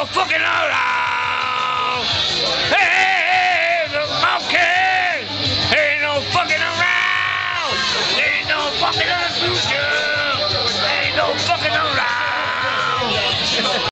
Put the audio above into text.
all fucking around, Hey, hey hey, the monkey. There ain't no fucking around. There ain't no fucking around, There ain't no fucking around.